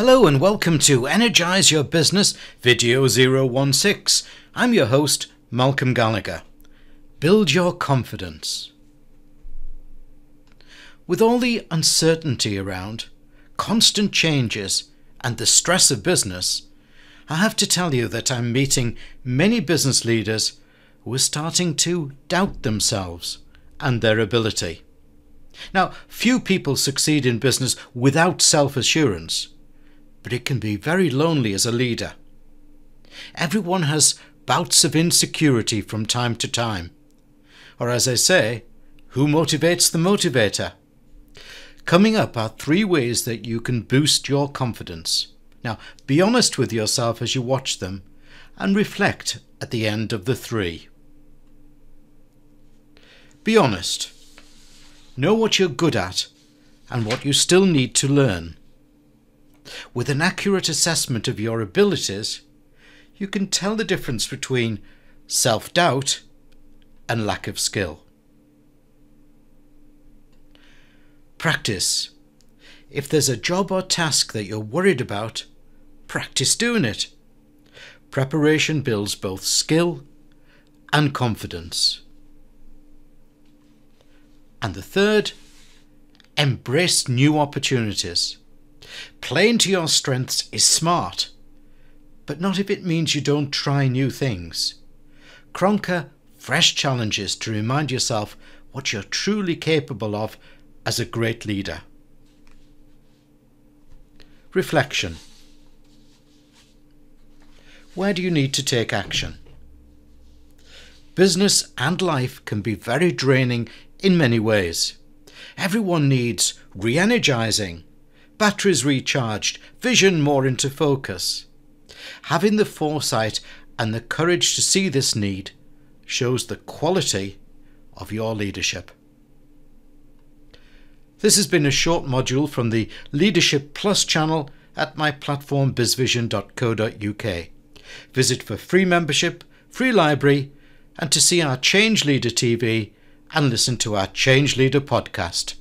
Hello and welcome to Energize Your Business Video 016. I'm your host, Malcolm Gallagher. Build your confidence. With all the uncertainty around, constant changes, and the stress of business, I have to tell you that I'm meeting many business leaders who are starting to doubt themselves and their ability. Now, few people succeed in business without self assurance but it can be very lonely as a leader. Everyone has bouts of insecurity from time to time. Or, as I say, who motivates the motivator? Coming up are three ways that you can boost your confidence. Now, be honest with yourself as you watch them and reflect at the end of the three. Be honest. Know what you're good at and what you still need to learn. With an accurate assessment of your abilities, you can tell the difference between self doubt and lack of skill. Practice. If there's a job or task that you're worried about, practice doing it. Preparation builds both skill and confidence. And the third, embrace new opportunities. Playing to your strengths is smart, but not if it means you don't try new things. Conquer fresh challenges to remind yourself what you're truly capable of as a great leader. Reflection Where do you need to take action? Business and life can be very draining in many ways. Everyone needs re energizing, batteries recharged, vision more into focus. Having the foresight and the courage to see this need shows the quality of your leadership. This has been a short module from the Leadership Plus channel at my platform bizvision.co.uk. Visit for free membership, free library, and to see our Change Leader TV and listen to our Change Leader podcast.